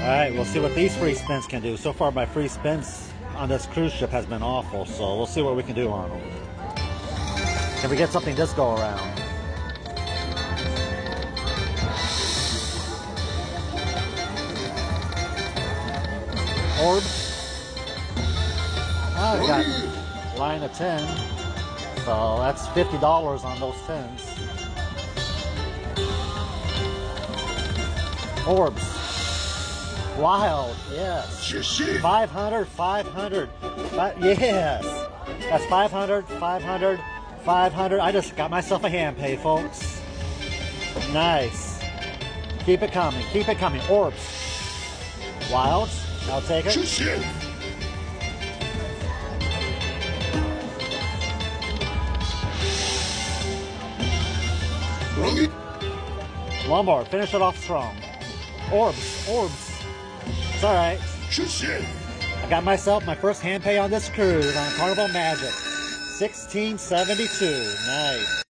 Alright, we'll see what these free spins can do. So far my free spins on this cruise ship has been awful, so we'll see what we can do, Arnold. Can we get something this go around? Orbs. Oh, I got line of 10. So that's $50 on those 10s. Orbs. Wild, yes. 500, 500. Fi- yes. That's 500, 500, 500. I just got myself a hand pay, folks. Nice. Keep it coming. Keep it coming. Orbs. Wilds. I'll take it. Lombard. Finish it off strong. Orbs. Orbs. It's all right. 谢谢。I got myself my first hand pay on this cruise on Carnival Magic. 1672. Nice.